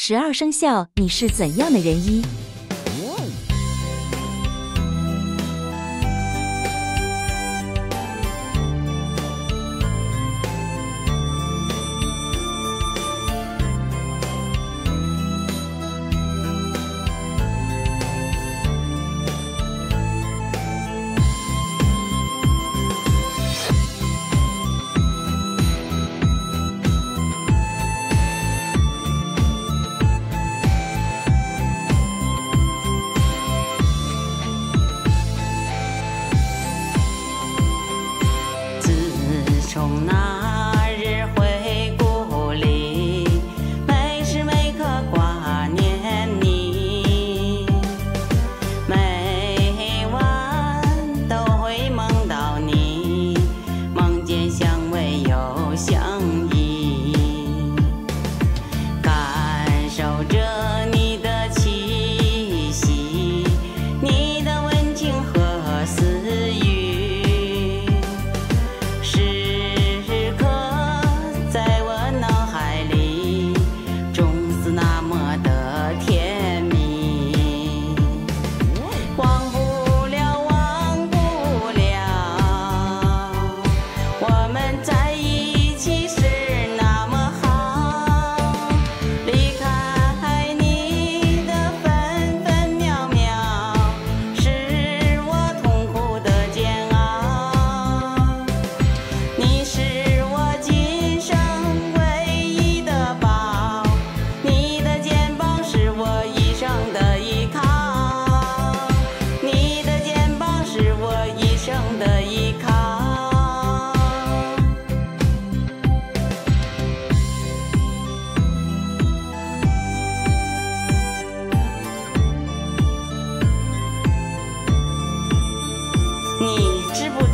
十二生肖你是怎样的人一？冲浪。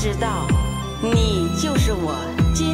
知道你就是我今